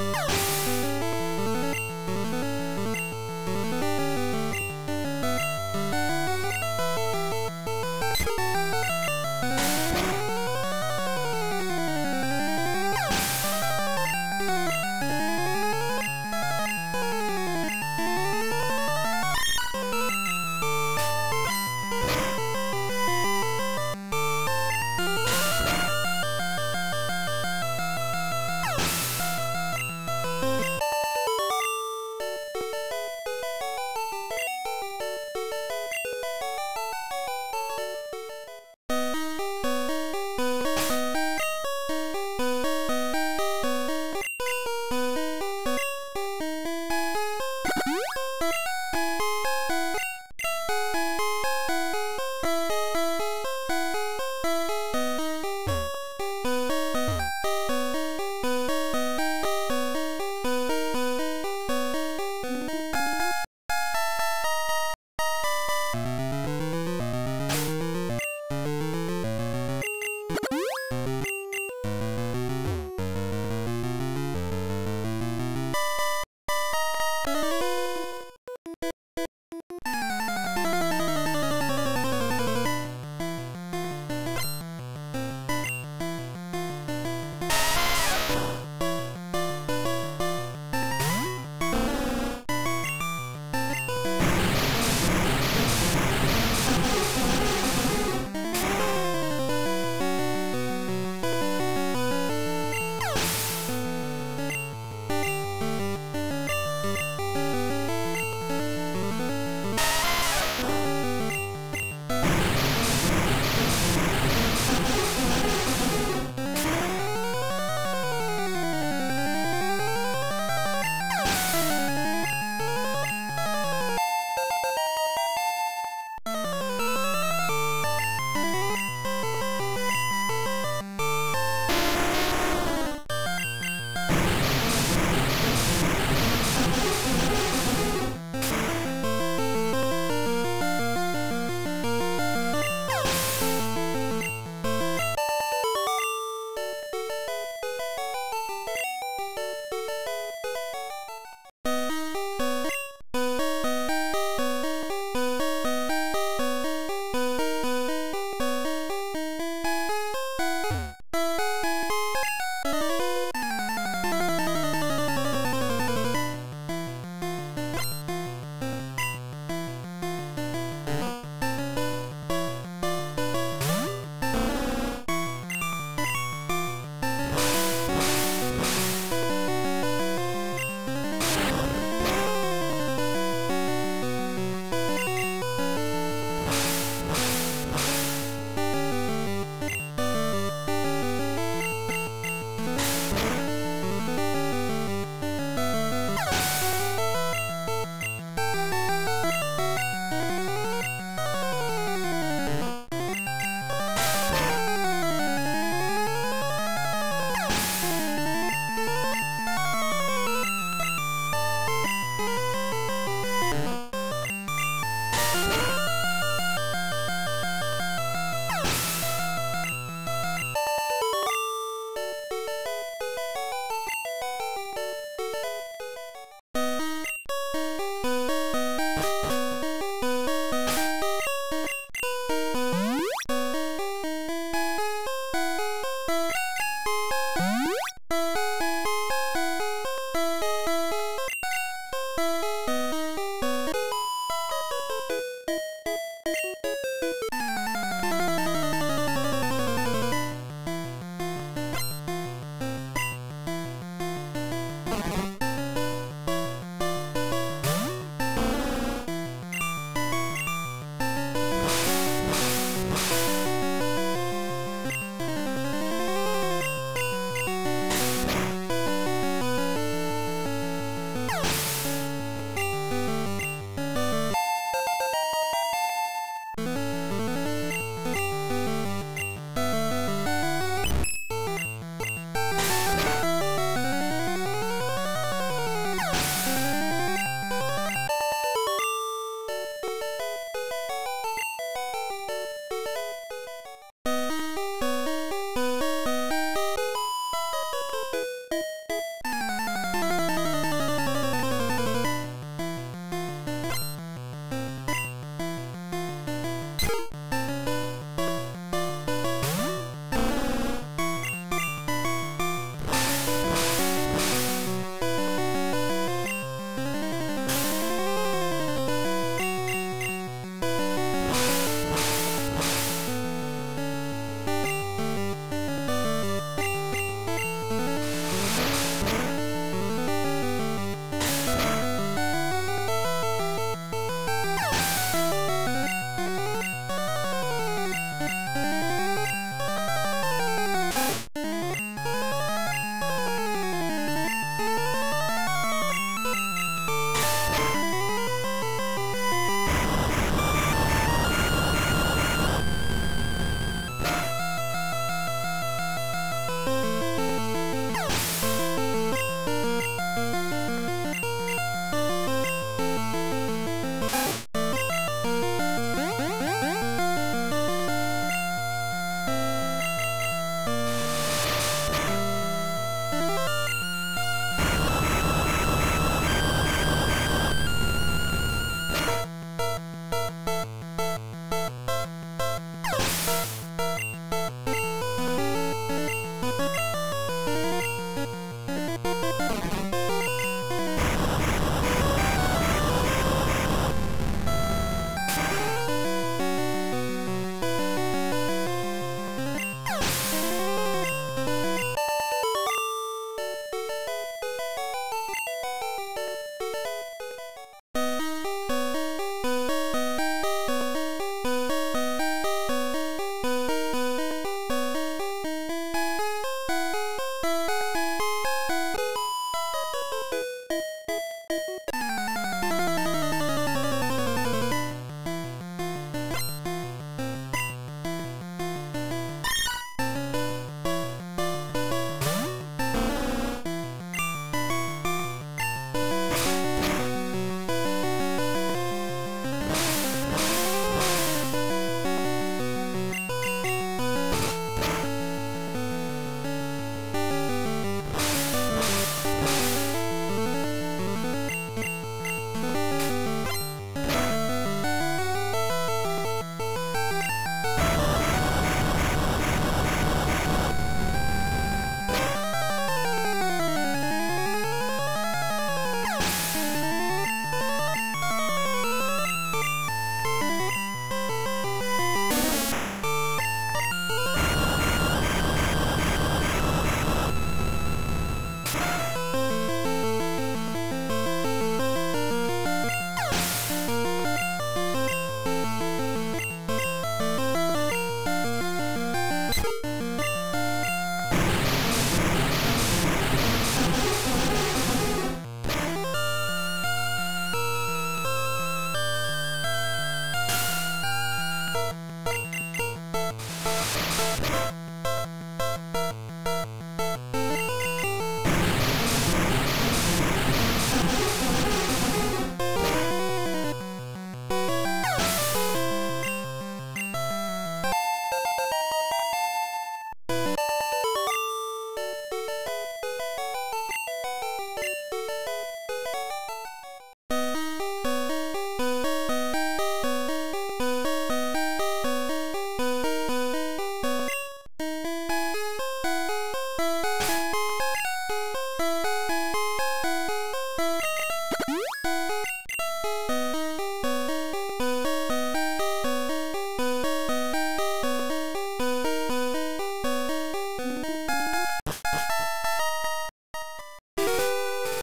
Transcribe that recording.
Yeah.